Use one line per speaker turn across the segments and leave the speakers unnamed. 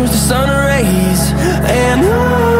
turns the sun rays and I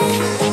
Thank you.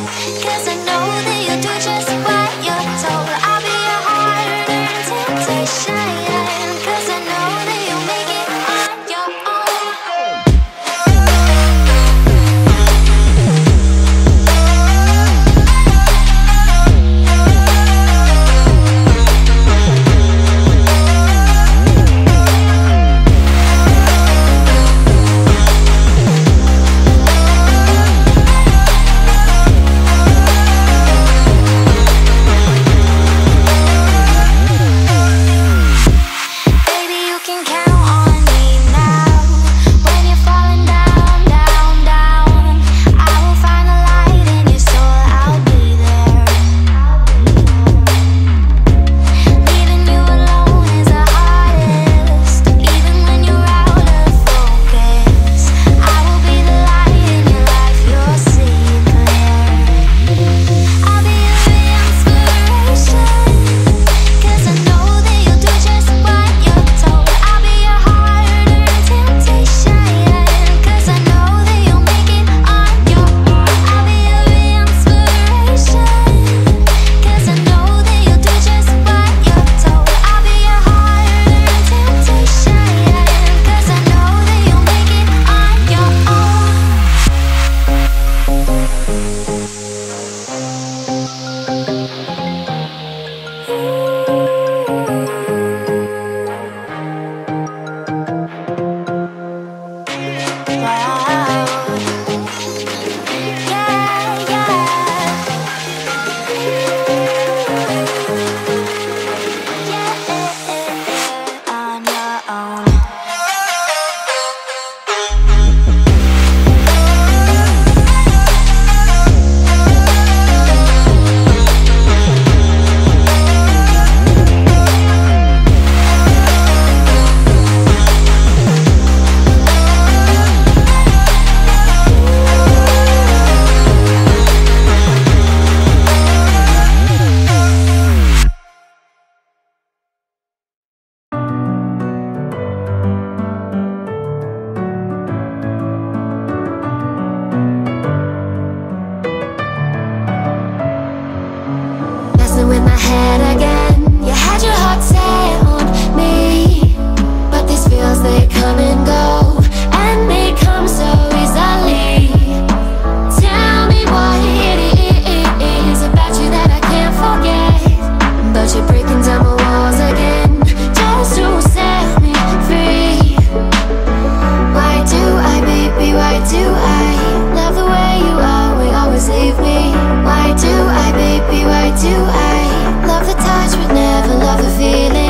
own. Why do I love the touch but never love
the feeling?